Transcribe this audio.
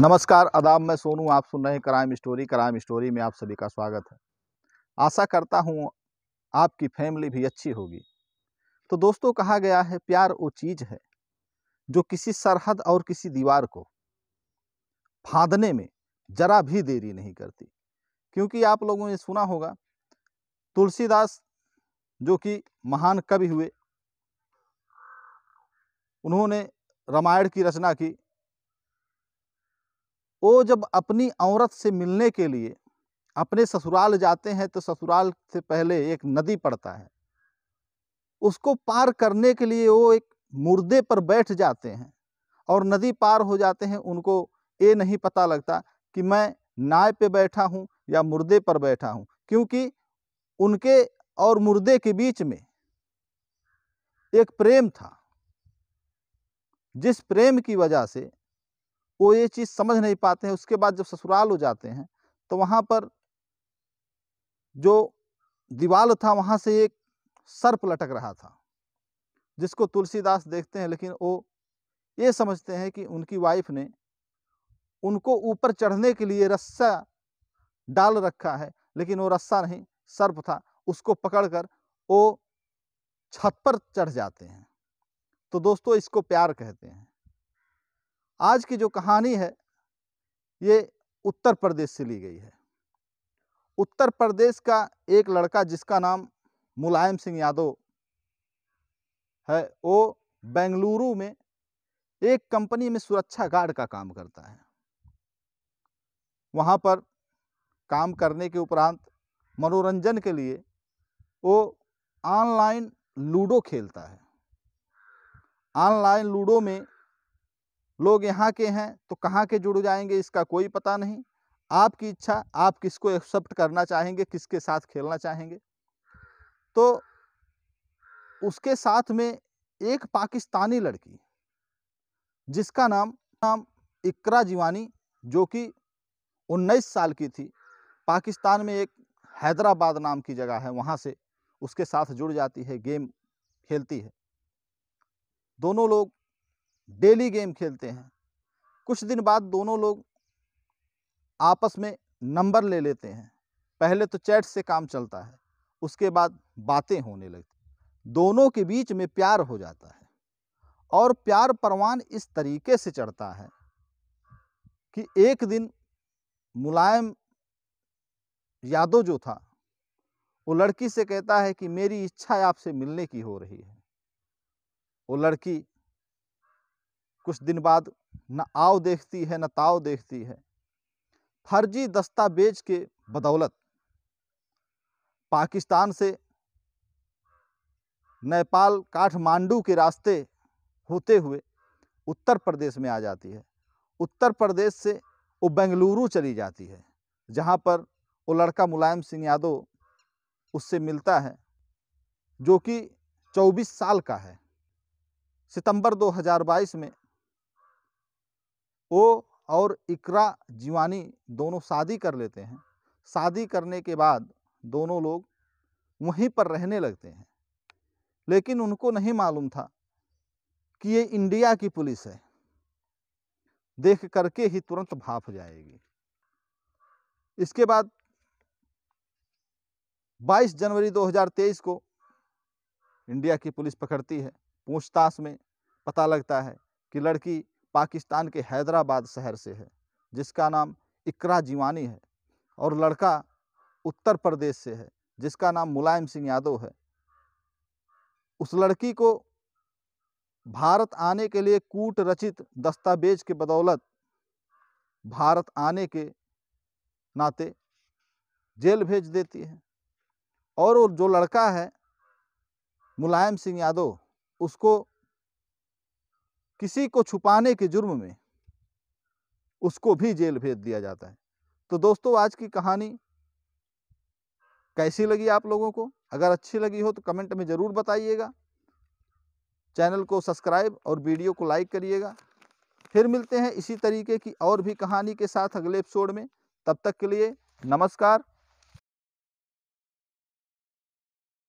नमस्कार, आदाब, मैं सोनू, आप सुन रहे हैं क्राइम स्टोरी। क्राइम स्टोरी में आप सभी का स्वागत है। आशा करता हूँ आपकी फैमिली भी अच्छी होगी। तो दोस्तों, कहा गया है, प्यार वो चीज़ है जो किसी सरहद और किसी दीवार को फाँदने में जरा भी देरी नहीं करती। क्योंकि आप लोगों ने सुना होगा, तुलसीदास जो कि महान कवि हुए, उन्होंने रामायण की रचना की वो जब अपनी औरत से मिलने के लिए अपने ससुराल जाते हैं तो ससुराल से पहले एक नदी पड़ता है। उसको पार करने के लिए वो एक मुर्दे पर बैठ जाते हैं और नदी पार हो जाते हैं। उनको ये नहीं पता लगता कि मैं नाव पे बैठा हूँ या मुर्दे पर बैठा हूँ, क्योंकि उनके और मुर्दे के बीच में एक प्रेम था। जिस प्रेम की वजह से वो ये चीज़ समझ नहीं पाते हैं, उसके बाद जब ससुराल हो जाते हैं तो वहाँ पर जो दीवाल था, वहाँ से एक सर्प लटक रहा था, जिसको तुलसीदास देखते हैं, लेकिन वो ये समझते हैं कि उनकी वाइफ ने उनको ऊपर चढ़ने के लिए रस्सा डाल रखा है, लेकिन वो रस्सा नहीं, सर्प था, उसको पकड़कर वो छत पर चढ़ जाते हैं। तो दोस्तों, इसको प्यार कहते हैं। आज की जो कहानी है, ये उत्तर प्रदेश से ली गई है। उत्तर प्रदेश का एक लड़का जिसका नाम मुलायम सिंह यादव है, वो बेंगलुरु में एक कंपनी में सुरक्षा गार्ड का काम करता है। वहाँ पर काम करने के उपरांत मनोरंजन के लिए वो ऑनलाइन लूडो खेलता है। ऑनलाइन लूडो में लोग यहाँ के हैं तो कहाँ के जुड़ जाएँगे इसका कोई पता नहीं। आपकी इच्छा, आप किसको एक्सेप्ट करना चाहेंगे, किसके साथ खेलना चाहेंगे। तो उसके साथ में एक पाकिस्तानी लड़की, जिसका नाम नाम इकरा जीवानी, जो कि 19 साल की थी, पाकिस्तान में एक हैदराबाद नाम की जगह है, वहाँ से उसके साथ जुड़ जाती है, गेम खेलती है। दोनों लोग डेली गेम खेलते हैं। कुछ दिन बाद दोनों लोग आपस में नंबर ले लेते हैं। पहले तो चैट से काम चलता है, उसके बाद बातें होने लगती दोनों के बीच में प्यार हो जाता है और प्यार परवान इस तरीके से चढ़ता है कि एक दिन मुलायम यादव जो था, वो लड़की से कहता है कि मेरी इच्छा आपसे मिलने की हो रही है। वो लड़की कुछ दिन बाद न आओ देखती है, न ताव देखती है। फर्जी दस्तावेज़ के बदौलत। पाकिस्तान से नेपाल काठमांडू के रास्ते होते हुए उत्तर प्रदेश में आ जाती है। उत्तर प्रदेश से वो बेंगलुरु चली जाती है, जहाँ पर वो लड़का मुलायम सिंह यादव उससे मिलता है, जो कि 24 साल का है। सितंबर 2022 में वो और इकरा जीवानी दोनों शादी कर लेते हैं। शादी करने के बाद दोनों लोग वहीं पर रहने लगते हैं। लेकिन उनको नहीं मालूम था कि ये इंडिया की पुलिस है। देख करके ही तुरंत भाप जाएगी। इसके बाद 22 जनवरी 2023 को इंडिया की पुलिस पकड़ती है। पूछताछ में पता लगता है कि लड़की पाकिस्तान के हैदराबाद शहर से है, जिसका नाम इकरा जीवानी है, और लड़का उत्तर प्रदेश से है, जिसका नाम मुलायम सिंह यादव है। उस लड़की को भारत आने के लिए कूट रचित दस्तावेज़ के बदौलत भारत आने के नाते जेल भेज देती है, और जो लड़का है, मुलायम सिंह यादव, उसको किसी को छुपाने के जुर्म में उसको भी जेल भेज दिया जाता है। तो दोस्तों, आज की कहानी कैसी लगी आप लोगों को? अगर अच्छी लगी हो तो कमेंट में ज़रूर बताइएगा। चैनल को सब्सक्राइब और वीडियो को लाइक करिएगा। फिर मिलते हैं इसी तरीके की और भी कहानी के साथ अगले एपिसोड में। तब तक के लिए नमस्कार।